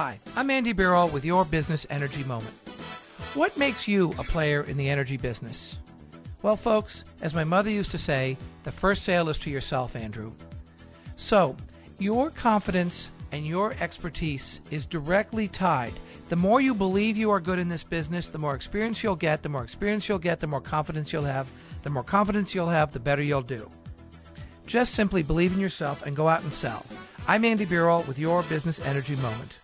Hi, I'm Andy Birol with your Business Energy Moment. What makes you a player in the energy business? Well, folks, as my mother used to say, the first sale is to yourself, Andrew. So, your confidence and your expertise is directly tied. The more you believe you are good in this business, the more experience you'll get. The more experience you'll get, the more confidence you'll have. The more confidence you'll have, the better you'll do. Just simply believe in yourself and go out and sell. I'm Andy Birol with your Business Energy Moment.